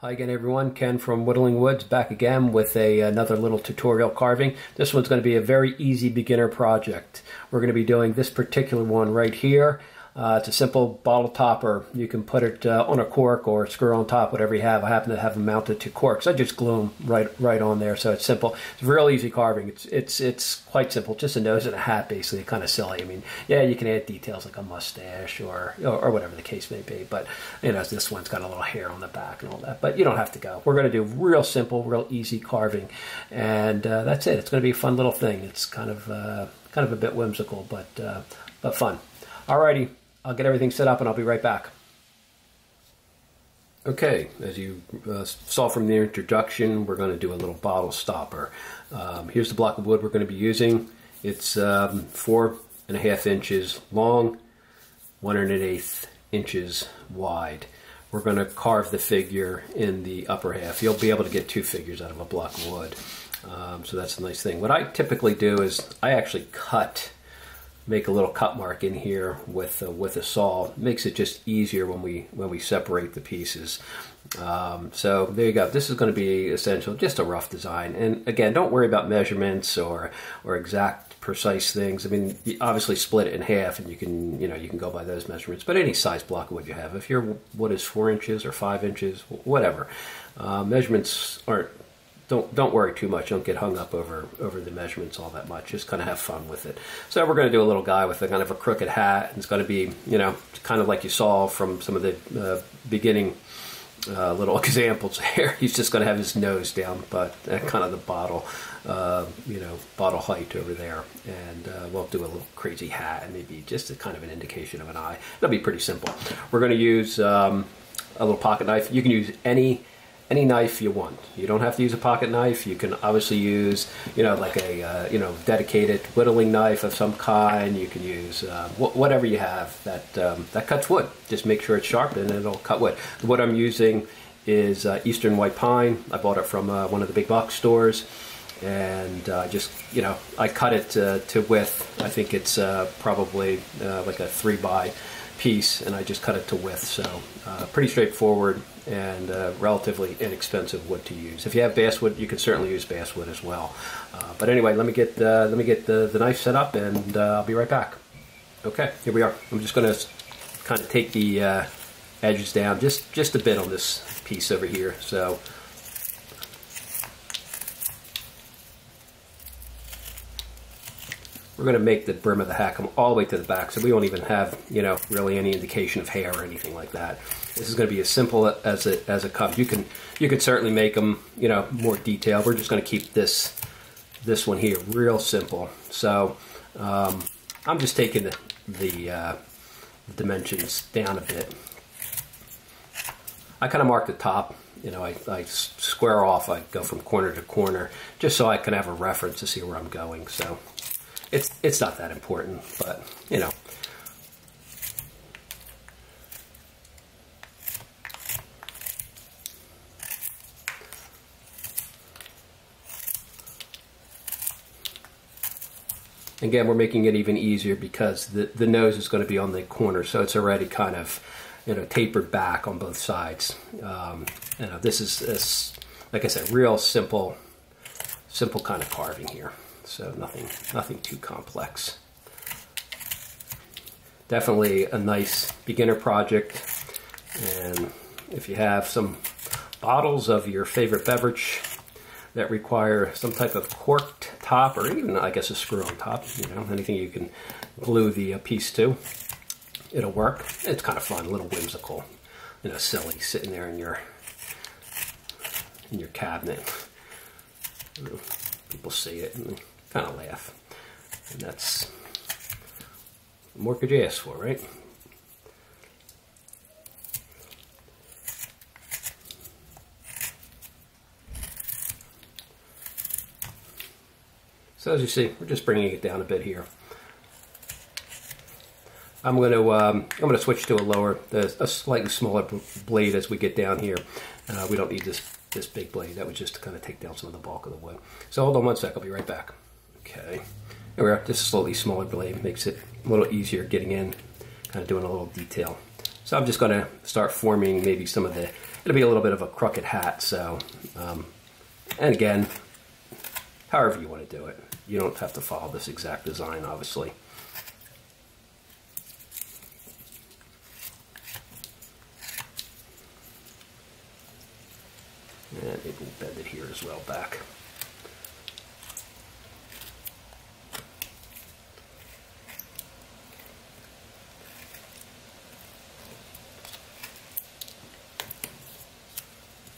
Hi again everyone, Ken from Whittling Woods back again with a, another little tutorial carving. This one's going to be a very easy beginner project. We're going to be doing this particular one right here uh, it's a simple bottle topper. You can put it uh, on a cork or screw on top, whatever you have. I happen to have them mounted to corks. I just glue them right right on there, so it's simple. It's real easy carving. It's it's it's quite simple. Just a nose and a hat, basically. Kind of silly. I mean, yeah, you can add details like a mustache or, or, or whatever the case may be. But you know, this one's got a little hair on the back and all that. But you don't have to go. We're going to do real simple, real easy carving, and uh, that's it. It's going to be a fun little thing. It's kind of uh, kind of a bit whimsical, but uh, but fun. Alrighty. I'll get everything set up and I'll be right back. Okay, as you uh, saw from the introduction, we're going to do a little bottle stopper. Um, here's the block of wood we're going to be using. It's um, four and a half inches long, one and an eighth inches wide. We're going to carve the figure in the upper half. You'll be able to get two figures out of a block of wood. Um, so that's a nice thing. What I typically do is I actually cut make a little cut mark in here with uh, with a saw. It makes it just easier when we when we separate the pieces. Um, so there you go. This is going to be essential, just a rough design. And again, don't worry about measurements or or exact precise things. I mean, obviously split it in half, and you can you know you can go by those measurements. But any size block wood you have, if your wood is four inches or five inches, whatever, uh, measurements aren't don't don't worry too much. Don't get hung up over over the measurements all that much. Just kind of have fun with it. So we're going to do a little guy with a kind of a crooked hat. and It's going to be you know kind of like you saw from some of the uh, beginning uh, little examples here. He's just going to have his nose down, but uh, kind of the bottle, uh, you know, bottle height over there. And uh, we'll do a little crazy hat and maybe just a kind of an indication of an eye. That'll be pretty simple. We're going to use um, a little pocket knife. You can use any any knife you want. You don't have to use a pocket knife. You can obviously use, you know, like a, uh, you know, dedicated whittling knife of some kind. You can use uh, wh whatever you have that um, that cuts wood. Just make sure it's sharp and it'll cut wood. Wood I'm using is uh, Eastern White Pine. I bought it from uh, one of the big box stores. And uh, just, you know, I cut it to width. I think it's uh, probably like a three by piece and I just cut it to width. So uh, pretty straightforward and uh, relatively inexpensive wood to use. If you have basswood, you can certainly use basswood as well. Uh, but anyway, let me get uh, let me get the, the knife set up and uh, I'll be right back. Okay, here we are. I'm just going to kind of take the uh, edges down just just a bit on this piece over here. So we're going to make the brim of the hat come all the way to the back so we won't even have you know really any indication of hair or anything like that. This is going to be as simple as it as it comes you can you could certainly make them you know more detailed. We're just going to keep this this one here real simple. So um, I'm just taking the, the uh, dimensions down a bit. I kind of mark the top you know, I, I, square off, I go from corner to corner, just so I can have a reference to see where I'm going. So it's it's not that important, but you know. Again, we're making it even easier because the, the nose is going to be on the corner, so it's already kind of, you know, tapered back on both sides. Um, you know, this is, this, like I said, real simple, simple kind of carving here. So nothing, nothing too complex. Definitely a nice beginner project. And if you have some bottles of your favorite beverage that require some type of corked top or even I guess a screw on top, you know, anything you can glue the uh, piece to, it'll work. It's kind of fun, a little whimsical, you know, silly sitting there in your in your cabinet. People see it and kind of laugh. And that's more could you ask for, right? So as you see, we're just bringing it down a bit here. I'm going to um, I'm going to switch to a lower, a slightly smaller blade as we get down here. Uh, we don't need this this big blade. That would just kind of take down some of the bulk of the wood. So hold on one sec. I'll be right back. Okay. Just a slightly smaller blade makes it a little easier getting in, kind of doing a little detail. So I'm just going to start forming maybe some of the, it'll be a little bit of a crooked hat. So, um, and again, however you want to do it. You don't have to follow this exact design, obviously. And maybe we'll bend it here as well back.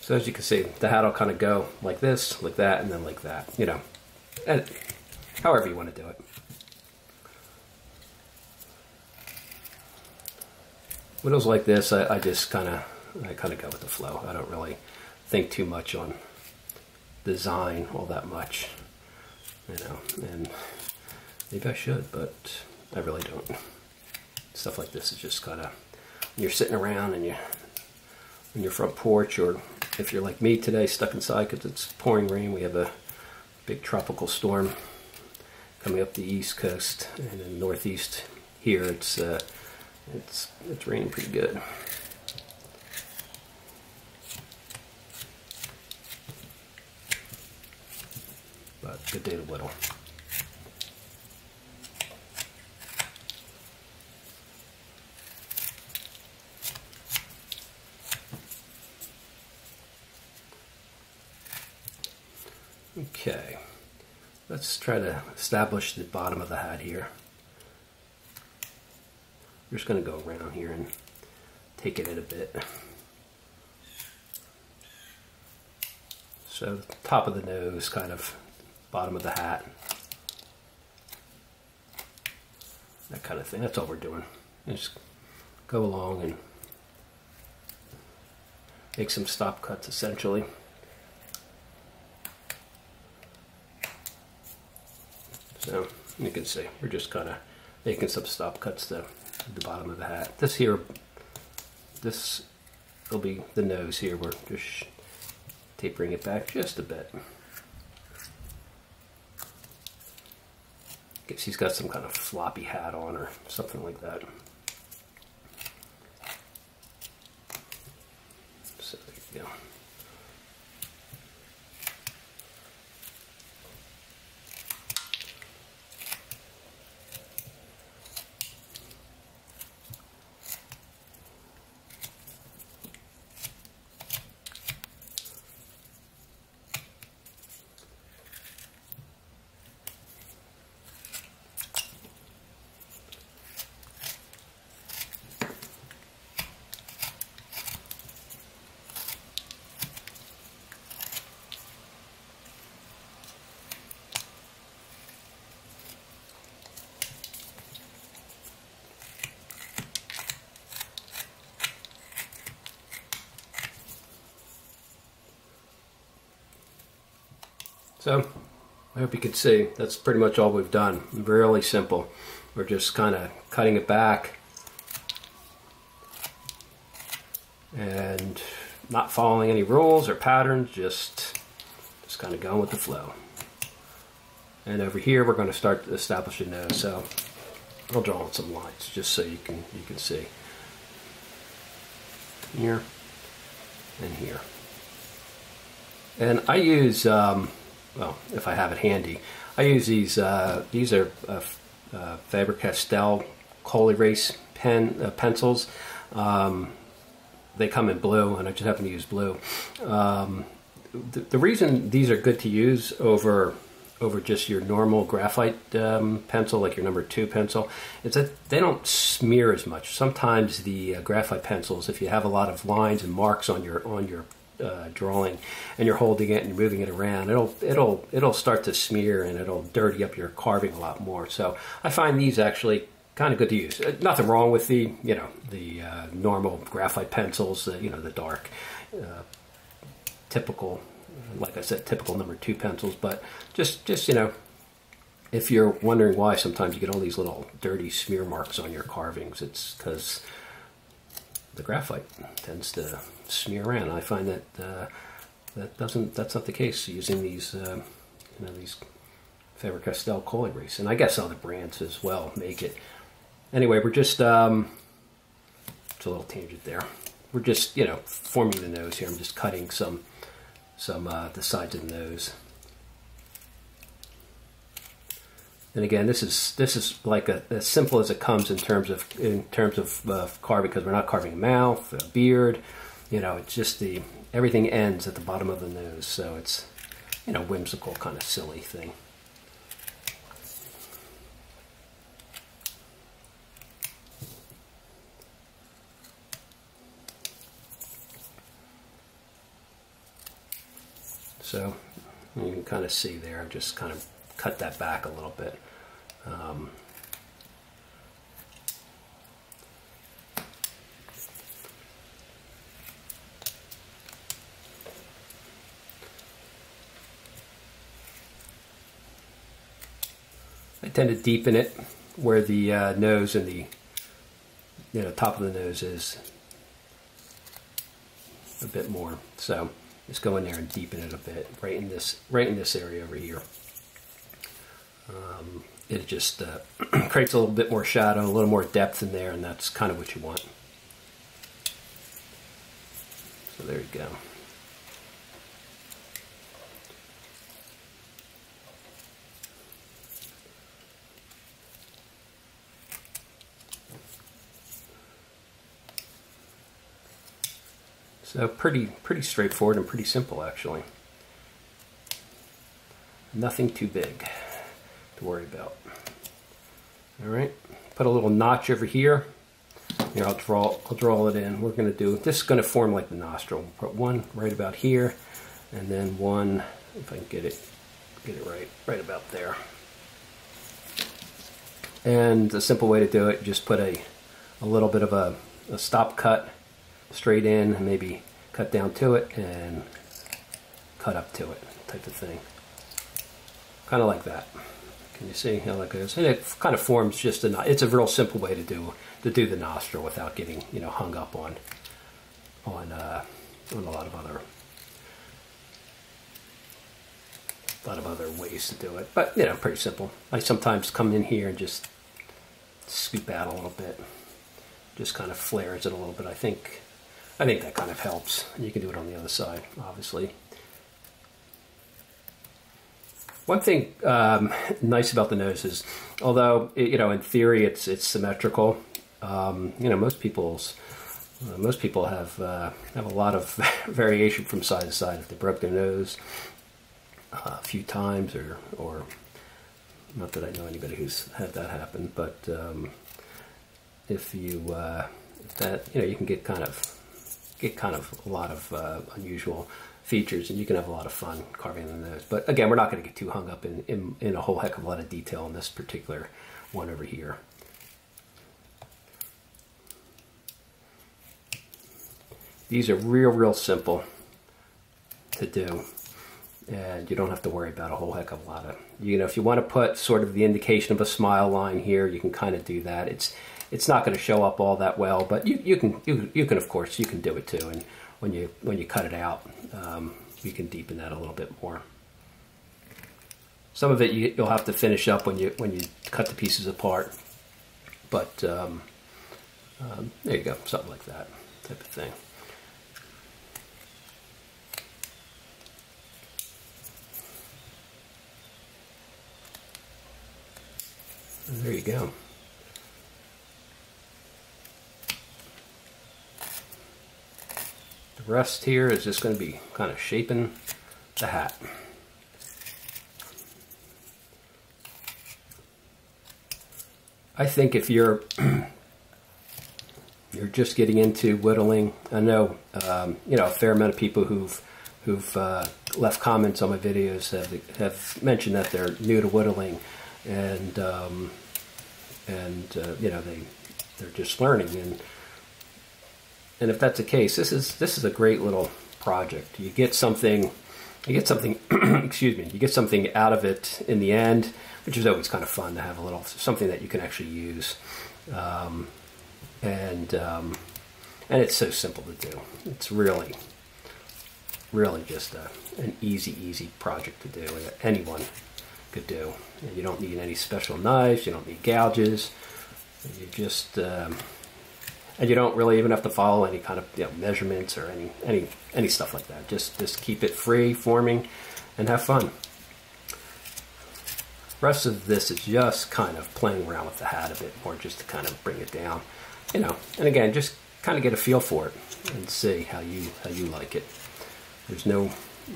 So as you can see, the hat will kind of go like this, like that, and then like that, you know, and however you want to do it. Windows like this, I, I just kind of, I kind of go with the flow. I don't really think too much on design all that much, you know, and maybe I should, but I really don't. Stuff like this is just kind of, you're sitting around and you, on your front porch or if you're like me today, stuck inside because it's pouring rain, we have a big tropical storm coming up the east coast and in northeast here it's uh, it's it's raining pretty good. But good day to whittle. Okay, let's try to establish the bottom of the hat here. We're just going to go around here and take it in a bit. So top of the nose, kind of bottom of the hat. That kind of thing. That's all we're doing. Just go along and make some stop cuts essentially. So you can see we're just kind of making some stop cuts to the bottom of the hat. This here, this will be the nose here. We're just tapering it back just a bit. Guess he's got some kind of floppy hat on or something like that. So there you go. So I hope you can see that's pretty much all we've done. Really simple. We're just kind of cutting it back and not following any rules or patterns, just, just kind of going with the flow. And over here we're going to start establishing those. So I'll draw on some lines just so you can you can see. Here and here. And I use um, well, if I have it handy. I use these, uh, these are uh, uh, Faber-Castell Col-Erase pen, uh, pencils. Um, they come in blue, and I just happen to use blue. Um, the, the, reason these are good to use over over just your normal graphite um, pencil, like your number two pencil, is that they don't smear as much. Sometimes the uh, graphite pencils, if you have a lot of lines and marks on your on your uh, drawing and you're holding it and moving it around, it'll it'll it'll start to smear and it'll dirty up your carving a lot more. So I find these actually kind of good to use. Uh, nothing wrong with the you know the uh, normal graphite pencils, the, you know the dark, uh, typical, like I said, typical number two pencils. But just just you know. If you're wondering why sometimes you get all these little dirty smear marks on your carvings, it's because the graphite tends to smear around. I find that uh, that doesn't that's not the case using these uh, you know these Faber-Castell Kohl and I guess other brands as well make it. Anyway, we're just um, It's a little tangent there. We're just, you know, forming the nose here. I'm just cutting some, some uh, the sides of the nose. And again, this is this is like a, as simple as it comes in terms of in terms of uh, carving because we're not carving a mouth, a beard. You know, it's just the everything ends at the bottom of the nose, so it's you know whimsical kind of silly thing. So you can kind of see there, I've just kind of cut that back a little bit. Um, I tend to deepen it where the uh, nose and the you know top of the nose is a bit more. So just go in there and deepen it a bit, right in this, right in this area over here. Um, it just uh, creates a little bit more shadow, a little more depth in there, and that's kind of what you want. So there you go. So pretty, pretty straightforward and pretty simple actually. Nothing too big to worry about. All right, put a little notch over here. Here, I'll draw, I'll draw it in. We're gonna do, this is gonna form like the nostril. We'll put one right about here, and then one, if I can get it, get it right, right about there. And a simple way to do it, just put a, a little bit of a, a stop cut straight in and maybe cut down to it and cut up to it type of thing. Kind of like that. Can you see how that goes? And it kind of forms just a, it's a real simple way to do to do the nostril without getting, you know, hung up on on uh, on a lot of other a lot of other ways to do it. But, you know, pretty simple. I sometimes come in here and just scoop out a little bit. Just kind of flares it a little bit. I think I think that kind of helps. You can do it on the other side, obviously. One thing um, nice about the nose is, although you know in theory it's it's symmetrical, um, you know most people's uh, most people have uh, have a lot of variation from side to side. If they broke their nose uh, a few times, or or not that I know anybody who's had that happen, but um, if you uh, if that you know you can get kind of get kind of a lot of uh, unusual features and you can have a lot of fun carving the nose. But again, we're not going to get too hung up in, in, in a whole heck of a lot of detail in this particular one over here. These are real, real simple to do and you don't have to worry about a whole heck of a lot of you know if you want to put sort of the indication of a smile line here you can kind of do that it's it's not going to show up all that well, but you, you can you, you can of course you can do it too. And when you when you cut it out, um, you can deepen that a little bit more. Some of it you, will have to finish up when you when you cut the pieces apart, but um, um, there you go, something like that type of thing. There you go. Rest here is just going to be kind of shaping the hat. I think if you're you're just getting into whittling, I know um, you know a fair amount of people who've who've uh, left comments on my videos have have mentioned that they're new to whittling, and um, and uh, you know they they're just learning and and if that's the case, this is this is a great little project. You get something, you get something, excuse me, you get something out of it in the end, which is always kind of fun to have a little something that you can actually use, um, and um, and it's so simple to do. It's really, really just a, an easy, easy project to do that anyone could do. And you don't need any special knives. You don't need gouges. You just um, and you don't really even have to follow any kind of you know, measurements or any any any stuff like that. Just just keep it free forming, and have fun. Rest of this is just kind of playing around with the hat a bit more, just to kind of bring it down, you know. And again, just kind of get a feel for it and see how you how you like it. There's no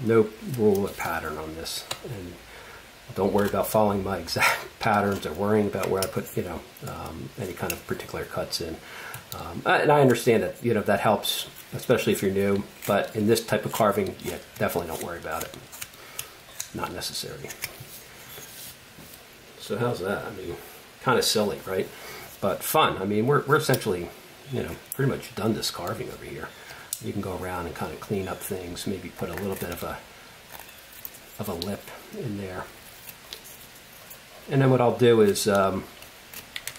no rule or pattern on this, and don't worry about following my exact patterns or worrying about where I put you know um, any kind of particular cuts in. Um, and I understand that you know that helps, especially if you're new. But in this type of carving, yeah, definitely don't worry about it. Not necessary. So how's that? I mean, kind of silly, right? But fun. I mean, we're we're essentially, you know, pretty much done this carving over here. You can go around and kind of clean up things. Maybe put a little bit of a of a lip in there. And then what I'll do is um,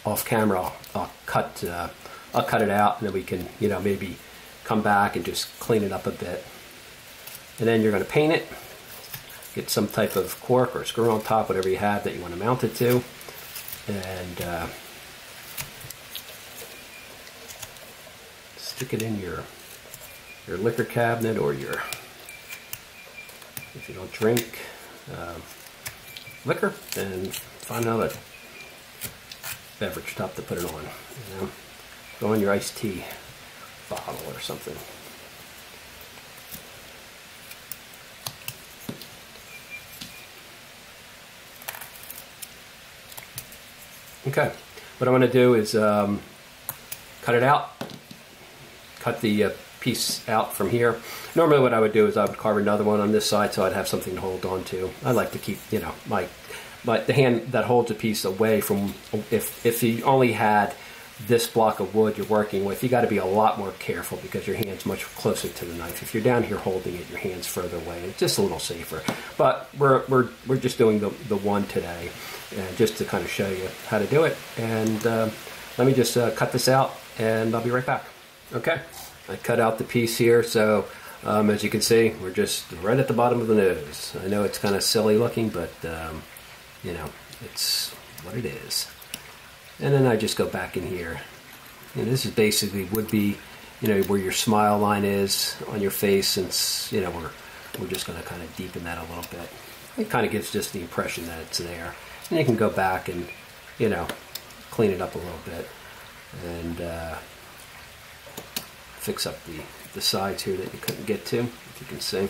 off camera, I'll, I'll cut uh, I'll cut it out, and then we can you know maybe come back and just clean it up a bit. And then you're going to paint it. Get some type of cork or screw on top, whatever you have that you want to mount it to, and uh, stick it in your your liquor cabinet or your if you don't drink uh, liquor, and find another beverage top to put it on. You know, go in your iced tea bottle or something. Okay, what I'm going to do is um, cut it out, cut the uh, piece out from here. Normally what I would do is I would carve another one on this side so I'd have something to hold on to. I like to keep, you know, my, my the hand that holds a piece away from, if, if you only had this block of wood you're working with, you got to be a lot more careful because your hand's much closer to the knife. If you're down here holding it, your hand's further away. It's just a little safer. But we're, we're, we're just doing the, the one today and just to kind of show you how to do it. And uh, let me just uh, cut this out and I'll be right back. Okay, I cut out the piece here. So um, as you can see, we're just right at the bottom of the nose. I know it's kind of silly looking, but um, you know, it's what it is. And then I just go back in here. And this is basically would be, you know, where your smile line is on your face since, you know, we're, we're just going to kind of deepen that a little bit. It kind of gives just the impression that it's there. And you can go back and, you know, clean it up a little bit and uh, fix up the, the sides here that you couldn't get to, if you can see.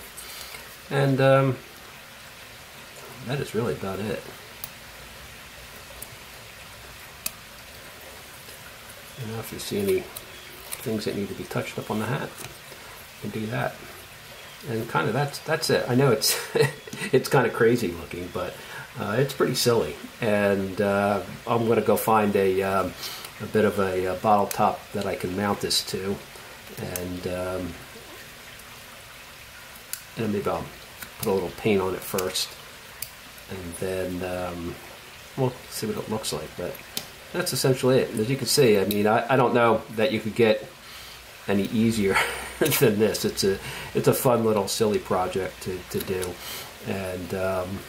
And um, that is really about it. You know, if you see any things that need to be touched up on the hat, you can do that. And kind of that's that's it. I know it's it's kind of crazy looking, but uh, it's pretty silly. And uh, I'm going to go find a um, a bit of a, a, bottle top that I can mount this to, and um, and maybe I'll put a little paint on it first, and then um, we'll see what it looks like. But that's essentially it. As you can see, I mean, I, I don't know that you could get any easier than this. It's a it's a fun little silly project to, to do, and um,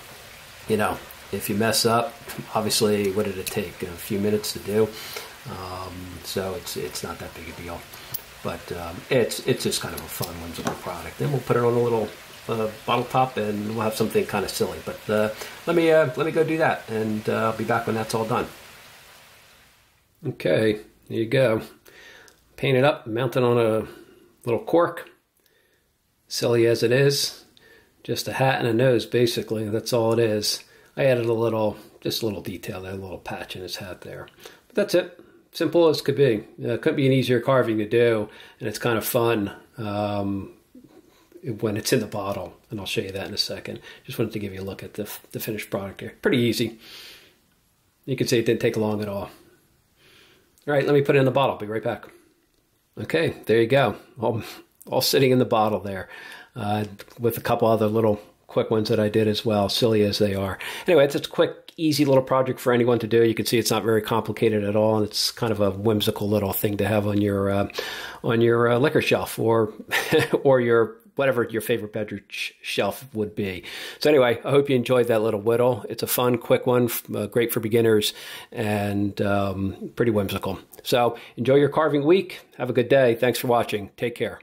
you know, if you mess up, obviously, what did it take? A few minutes to do. Um, so it's it's not that big a deal, but um, it's it's just kind of a fun, whimsical product. Then we'll put it on a little uh, bottle top, and we'll have something kind of silly. But uh, let me uh, let me go do that, and uh, I'll be back when that's all done. Okay, there you go. Paint it up, mount it on a little cork. Silly as it is, just a hat and a nose, basically. That's all it is. I added a little, just a little detail there, a little patch in his hat there. But that's it. Simple as could be. Uh, couldn't be an easier carving to do, and it's kind of fun um, when it's in the bottle. And I'll show you that in a second. Just wanted to give you a look at the, the finished product here. Pretty easy. You can see it didn't take long at all. All right, let me put it in the bottle. I'll Be right back. Okay, there you go. All, all sitting in the bottle there, uh, with a couple other little quick ones that I did as well, silly as they are. Anyway, it's a quick, easy little project for anyone to do. You can see it's not very complicated at all, and it's kind of a whimsical little thing to have on your uh, on your uh, liquor shelf or or your whatever your favorite beverage shelf would be. So anyway, I hope you enjoyed that little whittle. It's a fun, quick one, uh, great for beginners, and um, pretty whimsical. So enjoy your carving week. Have a good day. Thanks for watching. Take care.